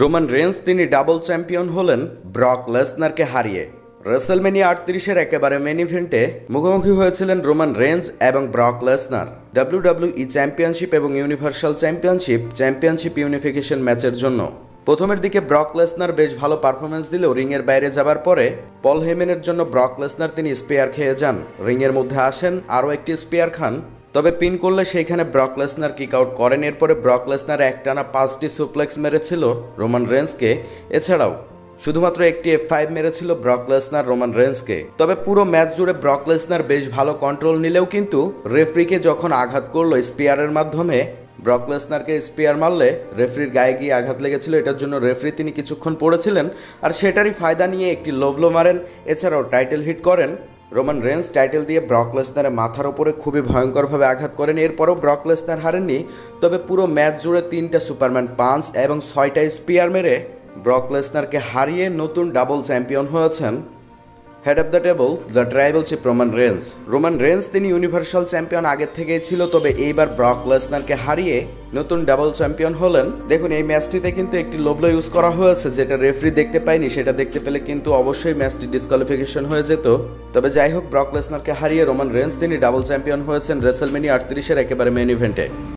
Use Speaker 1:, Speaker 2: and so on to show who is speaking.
Speaker 1: Roman Reigns তিনি double champion হলেন, Brock লেসনারকে হারিয়ে। রেসেলমেনিয়া আটত্রিশের একেবারে মেন ইভেন্টে মুখোমুখি হয়েছিলেন রোমান রেঞ্জ এবং ব্রক লেসনার। ডাব্লিউডাব্লিউই চ্যাম্পিয়নশিপ এবং ইউনিভার্সাল চ্যাম্পিয়নশিপ চ্যাম্পিয়নশিপ ইউনিফিকেশন ম্যাচের জন্য। প্রথমের দিকে ব্রক লেসনার বেশ ভালো পারফরমেন্স দিলেও রিংয়ের বাইরে যাবার পরে পল হেমেনের জন্য ব্রক লেসনার তিনি স্পেয়ার খেয়ে যান। রিংয়ের মধ্যে আসেন আরও একটি স্পেয়ার খান তবে পিন করলে সেইখানে ব্রক লেসনার কিক আউট করেন। এরপরে ব্রক লেসনার একটানা পাঁচটি সুপ্লেক্স মেরেছিল রোমান রেন্সকে এছাড়াও শুধুমাত্র একটি এফ ফাইভ মেরেছিল ব্রক লেসনার রোমান রেন্সকে তবে পুরো ম্যাচ জুড়ে ব্রক লেসনার বেশ ভালো কন্ট্রোল নিলেও কিন্তু রেফরিকে যখন আঘাত করল স্পিয়ারের মাধ্যমে, ব্রক লেসনারকে স্পিয়ার মারলে রেফরির গায়ে গিয়ে আঘাত লেগেছিল, এটার জন্য রেফরি তিনি কিছুক্ষণ পড়েছিলেন। আর সেটারই ফায়দা নিয়ে একটি লোভলো মারেন, এছাড়াও টাইটেল হিট করেন। রোমান রেন্স টাইটেল দিয়ে ব্রক লেসনারের মাথার ওপরে খুবই ভয়ঙ্করভাবে আঘাত করেন। এরপরও ব্রক লেসনার হারেননি, তবে পুরো ম্যাচ জুড়ে তিনটা সুপারম্যান পাঞ্চ এবং ছয়টা স্পিয়ার মেরে ব্রক লেসনারকে হারিয়ে নতুন ডাবল চ্যাম্পিয়ন হয়েছেন। Head of the table the tribal chief Roman Reigns Roman Reigns তিনি ইউনিভার্সাল চ্যাম্পিয়ন আগের থেকেই ছিল, তবে এইবার ব্রক লেসনারকে হারিয়ে নতুন ডাবল চ্যাম্পিয়ন হলেন। দেখুন, এই ম্যাচটিতে কিন্তু একটি লোবলো ইউজ করা হয়েছে, যেটা রেফারি দেখতে পায়নি, সেটা দেখতে পেলে কিন্তু অবশ্যই ম্যাচটি ডিসকোয়ালিফিকেশন হয়ে যেত। তবে যাই হোক ব্রক লেসনারকে হারিয়ে রোমান রেন্স তিনি ডাবল চ্যাম্পিয়ন হয়েছেন রেসেলমেনি আটত্রিশের একেবারে মেন ইভেন্টে